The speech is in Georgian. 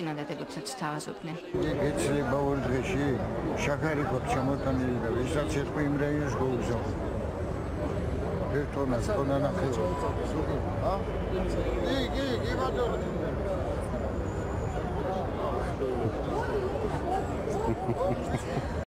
წინადადებებსაც თავაზობდნენ. ეცლება ორ დღეში შაქარი ხო ჩამოტანილი და ვისაც ეთქვი იმ რაიონს გოუზავ. ერთონა თონა ნახე. ა? კი, კი, კი ბატონო.